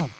はい。